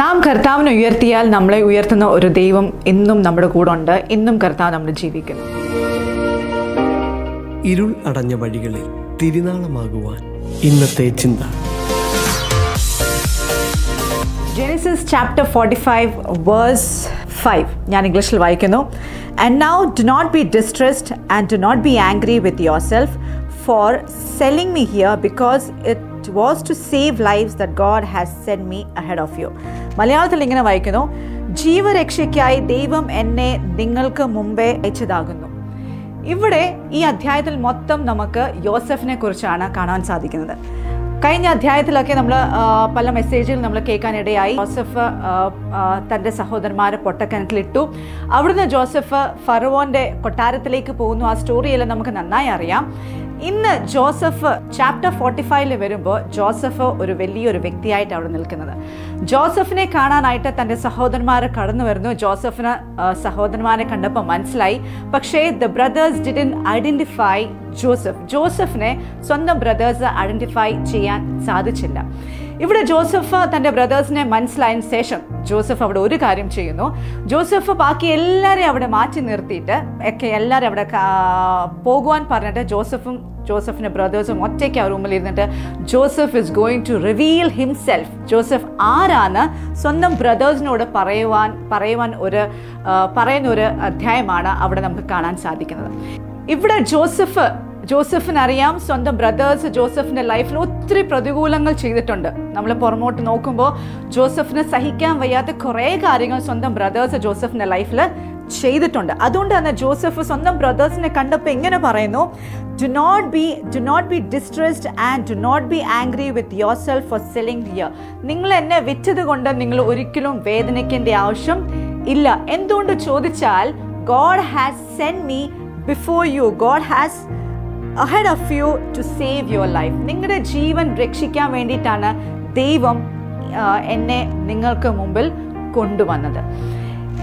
നാം കർത്താവിനെ ഉയർത്തിയാൽ നമ്മളെ ഉയർത്തുന്ന ഒരു ദൈവം ഇന്നും നമ്മുടെ കൂടെ ഉണ്ട്. ഇന്നും കർത്താവ് നമ്മൾ ജീവിക്കുന്നു. ഇരുൾ അടഞ്ഞ വഴികളിൽ തിരുനാളമാകുവാൻ ഇന്നത്തെ ചിന്ത. Genesis chapter forty five verse five ഞാൻ ഇംഗ്ലീഷിൽ വായിക്കുന്നു. And now do not be distressed and do not be angry with yourself for selling me here because it was to save life that God has send me ahead of you മലയാളത്തിൽ ഇങ്ങനെ വായിക്കുന്നു ജീവരക്ഷയ്ക്കായി ദൈവം എന്നെ നിങ്ങൾക്ക് മുമ്പേ അയച്ചതാകുന്നു. ഇവിടെ ഈ അധ്യായത്തിൽ മൊത്തം നമുക്ക് യോസഫിനെ കുറിച്ചാണ് കാണാൻ സാധിക്കുന്നത്. കഴിഞ്ഞ അധ്യായത്തിലൊക്കെ നമ്മൾ പല മെസ്സേജുകൾ നമ്മൾ കേൾക്കാനിടയായി. ജോസഫ് തന്റെ സഹോദരന്മാരെ പൊട്ടക്കിണറ്റിലിട്ടു. അവിടുന്ന് ജോസഫ് ഫറവോന്റെ കൊട്ടാരത്തിലേക്ക് പോകുന്നു. ആ സ്റ്റോറിയെല്ലാം നമുക്ക് നന്നായി അറിയാം. ഇന്ന് ജോസഫ് ചാപ്റ്റർ ഫോർട്ടി ഫൈവിൽ വരുമ്പോൾ ജോസഫ് ഒരു വലിയൊരു വ്യക്തിയായിട്ട് അവിടെ നിൽക്കുന്നത്. ജോസഫിനെ കാണാനായിട്ട് തന്റെ സഹോദരന്മാർ കടന്നു വരുന്നു. ജോസഫിന് സഹോദരന്മാരെ കണ്ടപ്പോൾ മനസ്സിലായി. പക്ഷേ the brothers didn't identify Joseph. ജോസഫിനെ സ്വന്തം ബ്രദേഴ്സ് ഐഡന്റിഫൈ ചെയ്യാൻ സാധിച്ചില്ല. ഇവിടെ ജോസഫ് തന്റെ ബ്രദേഴ്സിനെ മനസ്സിലായതിനു ശേഷം ജോസഫ് അവിടെ ഒരു കാര്യം ചെയ്യുന്നു. ജോസഫ് ബാക്കി എല്ലാവരെയും അവിടെ മാറ്റി നിർത്തിയിട്ട് ഒക്കെ എല്ലാവരും അവിടെ പോകുവാൻ പറഞ്ഞിട്ട് ജോസഫും ജോസഫിന്റെ ബ്രദേഴ്സും ഒറ്റയ്ക്ക് ആ റൂമിൽ ഇരുന്നിട്ട് Joseph is going to reveal himself Joseph ആരാണ്? സ്വന്തം ബ്രദേഴ്സിനോട് പറയുവാൻ പറയുവാൻ ഒരു പറയുന്ന ഒരു അധ്യായമാണ് അവിടെ നമുക്ക് കാണാൻ സാധിക്കുന്നത്. ഇവിടെ ജോസഫ് ജോസഫിന് അറിയാം സ്വന്തം ബ്രദേഴ്സ് ജോസഫിന്റെ ലൈഫിൽ ഒത്തിരി പ്രതികൂലങ്ങൾ ചെയ്തിട്ടുണ്ട്. നമ്മൾ പുറമോട്ട് നോക്കുമ്പോൾ ജോസഫിന് സഹിക്കാൻ വയ്യാത്ത കുറേ കാര്യങ്ങൾ സ്വന്തം ബ്രദേഴ്സ് ജോസഫിന്റെ ലൈഫിൽ ചെയ്തിട്ടുണ്ട്. അതുകൊണ്ട് തന്നെ ജോസഫ് സ്വന്തം ബ്രദേഴ്സിനെ കണ്ടപ്പോൾ എങ്ങനെ പറയുന്നു? Do not be do not be distressed and do not be angry with yourself for selling here നിങ്ങൾ എന്നെ വിറ്റത് കൊണ്ട് നിങ്ങൾ ഒരിക്കലും വേദനിക്കേണ്ട ആവശ്യം ഇല്ല. എന്തുകൊണ്ട് ചോദിച്ചാൽ God has send me before you God has ahead of you to save your life നിങ്ങളുടെ ജീവൻ രക്ഷിക്കാൻ വേണ്ടിയിട്ടാണ് ദൈവം എന്നെ നിങ്ങൾക്ക് മുമ്പിൽ കൊണ്ടുവന്നത്.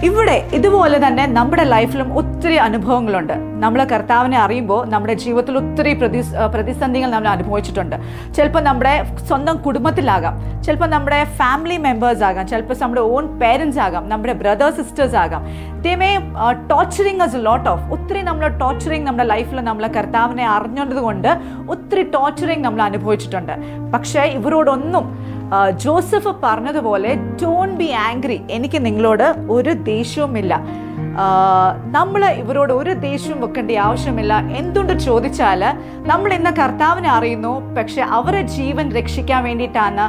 ഇവിടെ ഇതുപോലെ തന്നെ നമ്മുടെ ലൈഫിലും ഒത്തിരി അനുഭവങ്ങളുണ്ട്. നമ്മൾ കർത്താവിനെ അറിയുമ്പോൾ നമ്മുടെ ജീവിതത്തിൽ ഒത്തിരി പ്രതി പ്രതിസന്ധികൾ നമ്മൾ അനുഭവിച്ചിട്ടുണ്ട്. ചിലപ്പോൾ നമ്മുടെ സ്വന്തം കുടുംബത്തിലാകാം. ചിലപ്പോൾ നമ്മുടെ ഫാമിലി മെമ്പേഴ്സ് ആകാം. ചിലപ്പോൾ നമ്മുടെ ഓൺ പേരൻസ് ആകാം. നമ്മുടെ ബ്രദേഴ്സ് സിസ്റ്റേഴ്സ് ആകാം. They torturing a lot of ഒത്തിരി നമ്മൾ ടോർച്ചറിങ് നമ്മുടെ ലൈഫിൽ നമ്മൾ കർത്താവിനെ അറിഞ്ഞതുകൊണ്ട് ഒത്തിരി ടോർച്ചറിങ് നമ്മൾ അനുഭവിച്ചിട്ടുണ്ട്. പക്ഷേ ഇവരോടൊന്നും ജോസഫ് പറഞ്ഞതുപോലെ ഡോൺ ബി ആംഗ്രി എനിക്ക് നിങ്ങളോട് ഒരു ദേഷ്യവുമില്ല. നമ്മൾ ഇവരോട് ഒരു ദേഷ്യവും വെക്കേണ്ട ആവശ്യമില്ല. എന്തുകൊണ്ട് ചോദിച്ചാൽ നമ്മൾ ഇന്ന് കർത്താവിനെ അറിയുന്നു പക്ഷെ അവരെ ജീവൻ രക്ഷിക്കാൻ വേണ്ടിയിട്ടാണ്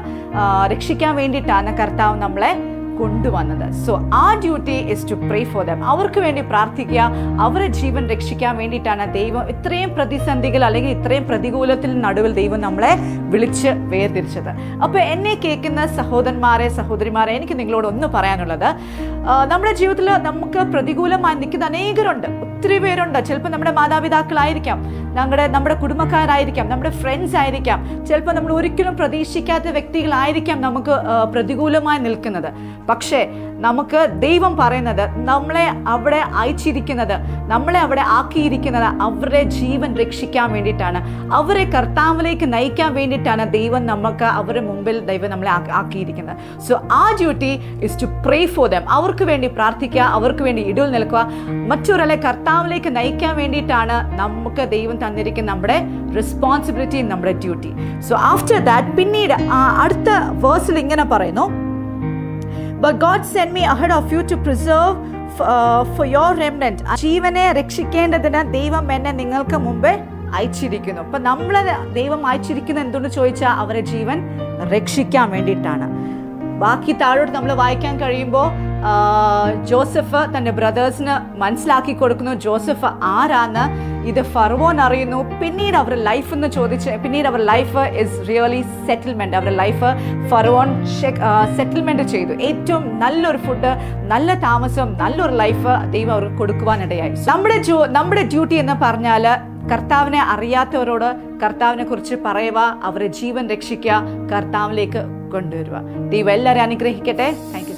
രക്ഷിക്കാൻ വേണ്ടിയിട്ടാണ് കർത്താവ് നമ്മളെ കൊണ്ടുവന്നത്. സോ ആ duty is to pray for them അവർക്ക് വേണ്ടി പ്രാർത്ഥിക്കുക അവരെ ജീവൻ രക്ഷിക്കാൻ വേണ്ടിയിട്ടാണ് ദൈവം ഇത്രയും പ്രതിസന്ധികൾ അല്ലെങ്കിൽ ഇത്രയും പ്രതികൂലത്തിൽ നടുവിൽ ദൈവം നമ്മളെ വിളിച്ച് വേർതിരിച്ചത്. അപ്പോൾ എന്നെ കേൾക്കുന്ന സഹോദരന്മാരെ സഹോദരിമാരെ എനിക്ക് നിങ്ങളോട് ഒന്ന് പറയാനുള്ളത് നമ്മുടെ ജീവിതത്തിൽ നമുക്ക് പ്രതികൂലമായി നിൽക്കുന്ന അനേകരുണ്ട്. ഒത്തിരി പേരുണ്ട്. ചിലപ്പോൾ നമ്മുടെ മാതാപിതാക്കളായിരിക്കാം ഞങ്ങളുടെ നമ്മുടെ കുടുംബക്കാരായിരിക്കാം നമ്മുടെ ഫ്രണ്ട്സ് ആയിരിക്കാം. ചിലപ്പോൾ നമ്മൾ ഒരിക്കലും പ്രതീക്ഷിക്കാത്ത വ്യക്തികളായിരിക്കാം നമുക്ക് പ്രതികൂലമായി നിൽക്കുന്നത്. പക്ഷേ നമുക്ക് ദൈവം പറയുന്നത് നമ്മളെ അവിടെ അയച്ചിരിക്കുന്നത് നമ്മളെ അവിടെ ആക്കിയിരിക്കുന്നത് അവരുടെ ജീവൻ രക്ഷിക്കാൻ വേണ്ടിയിട്ടാണ്. അവരെ കർത്താവിലേക്ക് നയിക്കാൻ വേണ്ടിയിട്ടാണ് ദൈവം നമുക്ക് അവരുടെ മുമ്പിൽ ദൈവം നമ്മളെ ആക്കിയിരിക്കുന്നത്. സോ ആ duty is to pray for them അവർക്ക് വേണ്ടി പ്രാർത്ഥിക്കുക അവർക്ക് വേണ്ടി ഇടിൽ നിൽക്കുക. മറ്റൊരാളെ കർത്താവിലേക്ക് നയിക്കാൻ വേണ്ടിയിട്ടാണ് നമുക്ക് ദൈവം തന്നിരിക്കുന്ന നമ്മുടെ റെസ്പോൺസിബിലിറ്റി നമ്മുടെ ഡ്യൂട്ടി സോ ആഫ്റ്റർ ദാറ്റ് പിന്നീട് അടുത്ത വേഴ്സിൽ ഇങ്ങനെ പറയുന്നു. But God sent me ahead of you to preserve for your remnant. ജീവനെ രക്ഷിക്കേണ്ടതിന് ദൈവം എന്നെ നിങ്ങൾക്ക് മുമ്പേ അയച്ചിരിക്കുന്നു അപ്പൊ നമ്മളെ ദൈവം അയച്ചിരിക്കുന്നത് എന്തുകൊണ്ട് ചോദിച്ചാൽ അവരെ ജീവൻ രക്ഷിക്കാൻ വേണ്ടിയിട്ടാണ് ബാക്കി താഴോട്ട് നമ്മൾ വായിക്കാൻ കഴിയുമ്പോൾ ജോസഫ് തന്റെ ബ്രദേഴ്സിന് മനസ്സിലാക്കി കൊടുക്കുന്നു. ജോസഫ് ആരാന്ന്? ഇത് ഫർവോൻ അറിയുന്നു. പിന്നീട് അവരുടെ ലൈഫ് എന്ന് ചോദിച്ച് പിന്നീട് അവരുടെ ലൈഫ് ഇസ് റിയലി സെറ്റിൽമെന്റ് അവരുടെ ലൈഫ് ഫർവോൺ സെറ്റിൽമെന്റ് ചെയ്തു. ഏറ്റവും നല്ലൊരു ഫുഡ് നല്ല താമസം നല്ലൊരു ലൈഫ് ദൈവം അവർക്ക് കൊടുക്കുവാനിടയായി. നമ്മുടെ ജോ നമ്മുടെ ഡ്യൂട്ടി എന്ന് പറഞ്ഞാൽ കർത്താവിനെ അറിയാത്തവരോട് കർത്താവിനെ കുറിച്ച് പറയുക അവരെ ജീവൻ രക്ഷിക്കുക കർത്താവിലേക്ക് കൊണ്ടുവരിക. ദൈവം എല്ലാവരും അനുഗ്രഹിക്കട്ടെ. താങ്ക്